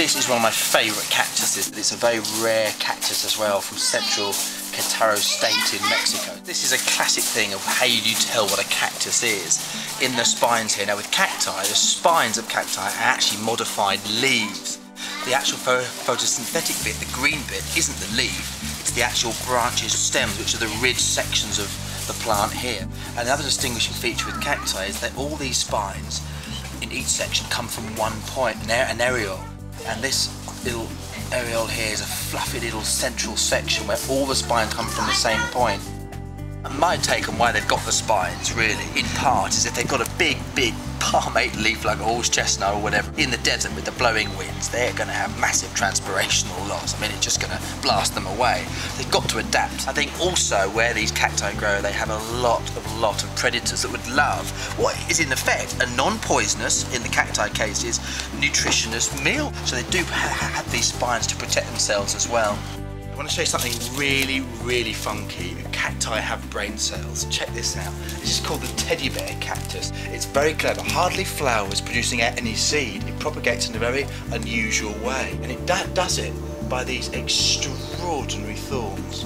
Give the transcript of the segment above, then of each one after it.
This is one of my favourite cactuses. It's a very rare cactus as well from central Querétaro state in Mexico. This is a classic thing of how you tell what a cactus is in the spines here. Now with cacti, the spines of cacti are actually modified leaves. The actual photosynthetic bit, the green bit, isn't the leaf, it's the actual branches, stems, which are the ridge sections of the plant here. And another distinguishing feature with cacti is that all these spines in each section come from one point, an areole. And this little areole here is a fluffy little central section where all the spines come from the same point. My take on why they've got the spines, really, in part, is if they've got a big, big palmate leaf like a horse chestnut or whatever in the desert with the blowing winds, they're going to have massive transpirational loss. I mean, it's just going to blast them away. They've got to adapt. I think also where these cacti grow, they have a lot of lot of predators that would love what is in effect a non-poisonous, in the cacti cases, nutritionist meal. So they do have these spines to protect themselves as well. I want to show you something really, really funky. Cacti have brain cells. Check this out. This is called the teddy bear cactus. It's very clever. Hardly flowers producing any seed. It propagates in a very unusual way. And it does it by these extraordinary thorns.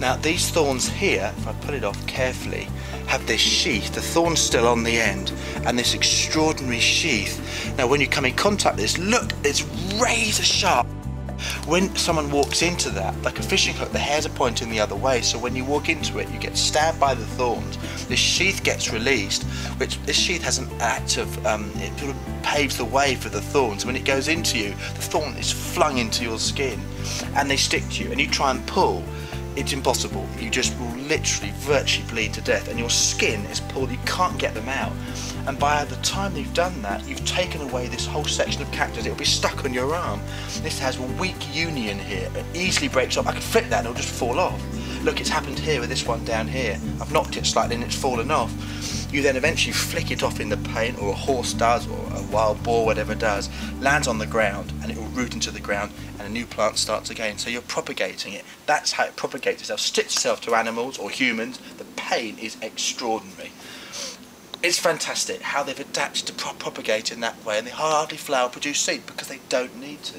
Now these thorns here, if I pull it off carefully, have this sheath, the thorn's still on the end, and this extraordinary sheath. Now when you come in contact with this, look, it's razor sharp. When someone walks into that, like a fishing hook, the hairs are pointing the other way, so when you walk into it, you get stabbed by the thorns. This sheath gets released, which this sheath has an act of, um, it sort of paves the way for the thorns. When it goes into you, the thorn is flung into your skin, and they stick to you, and you try and pull, it's impossible. You just will literally virtually bleed to death and your skin is pulled, you can't get them out. And by the time you've done that, you've taken away this whole section of cactus. It'll be stuck on your arm. This has a weak union here. It easily breaks off. I could flip that and it'll just fall off. Look, it's happened here with this one down here. I've knocked it slightly and it's fallen off. You then eventually flick it off in the paint, or a horse does, or a wild boar, whatever does, lands on the ground, and it will root into the ground, and a new plant starts again. So you're propagating it. That's how it propagates itself. Stitch itself to animals or humans. The pain is extraordinary. It's fantastic how they've adapted to pro propagate in that way, and they hardly flower produce seed because they don't need to.